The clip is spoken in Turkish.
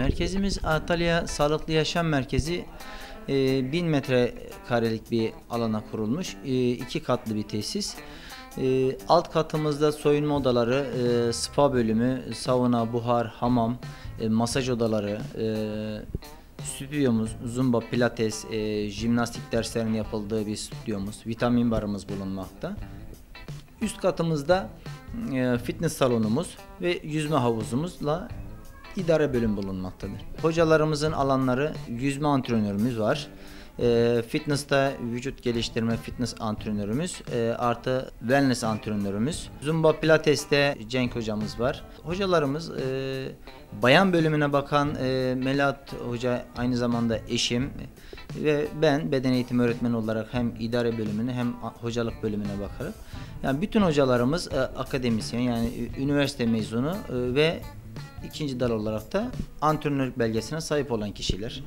Merkezimiz Antalya Sağlıklı Yaşam Merkezi e, 1000 metrekarelik bir alana kurulmuş. E, iki katlı bir tesis. E, alt katımızda soyunma odaları, e, spa bölümü, sauna, buhar, hamam, e, masaj odaları, e, stüdyomuz, zumba, pilates, e, jimnastik derslerinin yapıldığı bir stüdyomuz, vitamin barımız bulunmakta. Üst katımızda e, fitness salonumuz ve yüzme havuzumuzla idare bölüm bulunmaktadır. Hocalarımızın alanları yüzme antrenörümüz var. E, fitness'ta vücut geliştirme fitness antrenörümüz e, artı wellness antrenörümüz. Zumba pilates'te Cenk hocamız var. Hocalarımız e, bayan bölümüne bakan Melat hoca aynı zamanda eşim ve ben beden eğitimi öğretmeni olarak hem idare bölümüne hem hocalık bölümüne bakarım. Yani bütün hocalarımız akademisyen yani üniversite mezunu ve ikinci dal olarak da antrenörlük belgesine sahip olan kişiler.